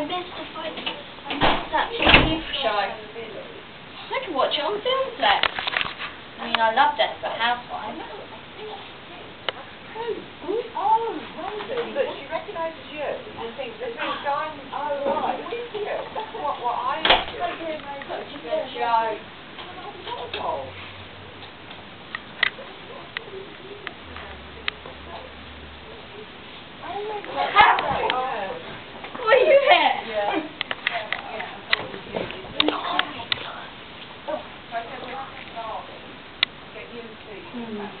I missed the fight. I missed that TV show. I can watch it on film set. I mean, I love Desperate Housewives. Oh, oh, Look, she recognises you and thinks this is going. Oh, right. What, what I used to do. That's what, what I used to do. It's a joke. うん。